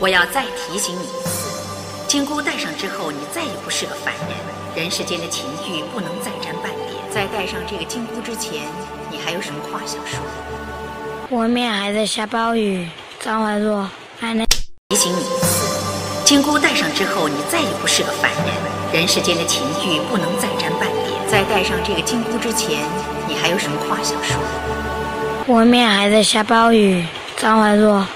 我要再提醒你一次，金箍戴上之后，你再也不是个凡人，人世间的情欲不能再沾半点。在戴上这个金箍之前，你还有什么话想说？外面还在下暴雨，张怀若还能提醒你一次，金箍戴上之后，你再也不是个凡人，人世间的情欲不能再沾半点。在戴上这个金箍之前，你还有什么话想说？外面还在下暴雨，张怀若还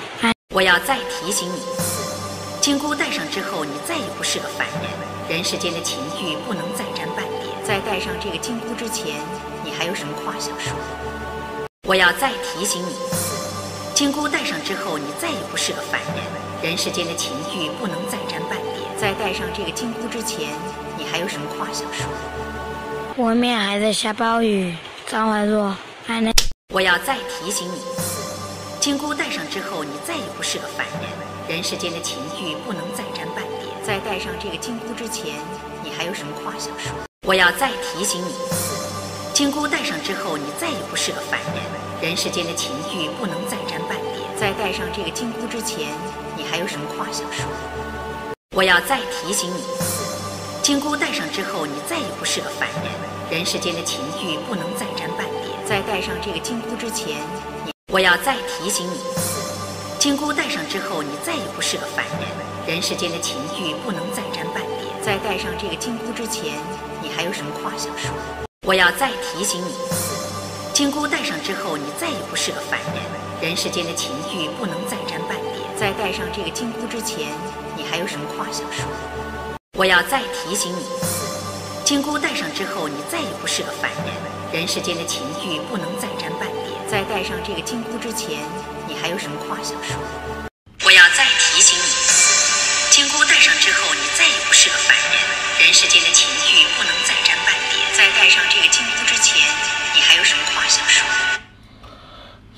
我要再提醒你一次，金箍戴上之后，你再也不是个凡人，人世间的情欲不能再沾半点。在戴上这个金箍之前，你还有什么话想说？我要再提醒你一次，金箍戴上之后，你再也不是个凡人，人世间的情欲不能再沾半点。在戴上这个金箍之前，你还有什么话想说？外面还在下暴雨，张怀若我要再提醒你金箍戴上之后，你再也不是个凡人，人世间的情欲不能再沾半点。在戴上这个金箍之前，你还有什么话想说？我要再提醒你一次，金箍戴上之后，你再也不是个凡人，人世间的情欲不能再沾半点。在戴上这个金箍之前，你还有什么话想说？我要再提醒你一次，金箍戴上之后，你再也不是个凡人，人世间的情欲不能再沾半点。在戴上这个金箍之前，我要再提醒你一次，金箍戴上之后，你再也不是个凡人，人世间的情欲不能再沾半点。在戴上这个金箍之前，你还有什么话想说？我要再提醒你一次，金箍戴上之后，你再也不是个凡人，人世间的情欲不能再沾半点。在戴上这个金箍之前，你还有什么话想说？我要再提醒你一次，金箍戴上之后，你再也不是个凡人，人世间的情欲不能再。戴上这个金箍之前，你还有什么话想说？我要再提醒你一次，金箍戴上之后，你再也不是个凡人，人世间的情欲不能再沾半点。在戴上这个金箍之前，你还有什么话想说？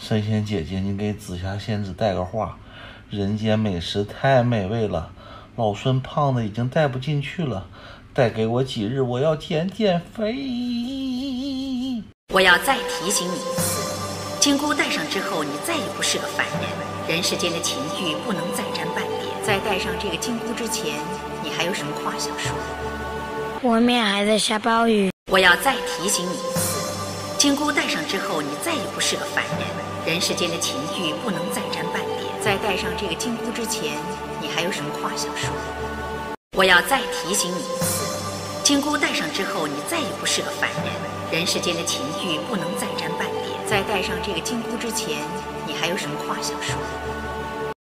神仙姐姐，你给紫霞仙子带个话，人间美食太美味了，老孙胖的已经带不进去了，再给我几日，我要减减肥。我要再提醒你一次，金箍戴上之后，你再也不是个凡人，人世间的情欲不能再沾半点。在戴上这个金箍之前，你还有什么话想说？外面还在下暴雨，我要再提醒你一次，金箍戴上之后，你再也不是个凡人，人世间的情欲不能再沾半点。在戴上这个金箍之前，你还有什么话想说？我要再提醒你一次，金箍戴上之后，你再也不是个凡人，人世间的情欲不能再沾。在戴上这个金箍之前，你还有什么话想说？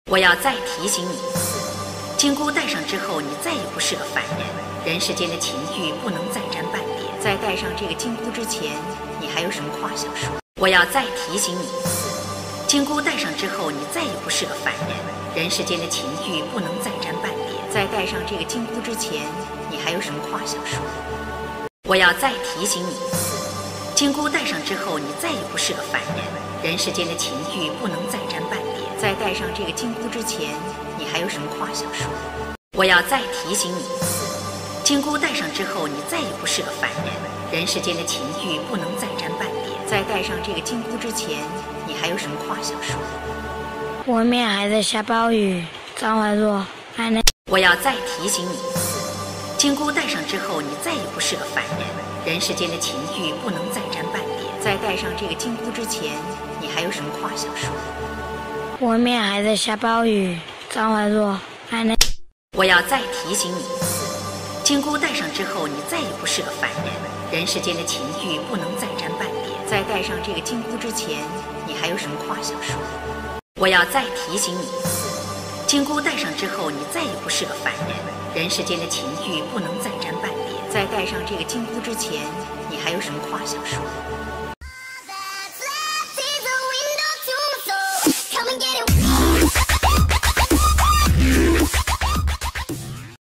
我要再提醒你一次，金箍戴上之后，你再也不是个凡人，人世间的情欲不能再沾半点。在戴上这个金箍之前，你还有什么话想说？我要再提醒你一次，金箍戴上之后，你再也不是个凡人，人世间的情欲不能再沾半点。在戴上这个金箍之前，你还有什么话想说？我要再提醒你，金箍戴上之后，你再也不是个凡人，人世间的情欲不能再沾半点。在戴上这个金箍之前，你还有什么话想说？我要再提醒你一次，金箍戴上之后，你再也不是个凡人，人世间的情欲不能再沾半点。在戴上这个金箍之前，你还有什么话想说？外面还在下暴雨，张怀若我要再提醒你金箍戴上之后，你再也不是个凡人，人世间的情欲不能再沾半点。在戴上这个金箍之前，你还有什么话想说？外面还在下暴雨，张怀若我要再提醒你一次，金箍戴上之后，你再也不是个凡人，人世间的情欲不能再沾半点。在戴上这个金箍之前，你还有什么话想说？我要再提醒你一次，金箍戴上之后，你再也不是个凡人，人世间的情欲不能再沾半点。在戴上这个金箍之前，你还有什么话想说？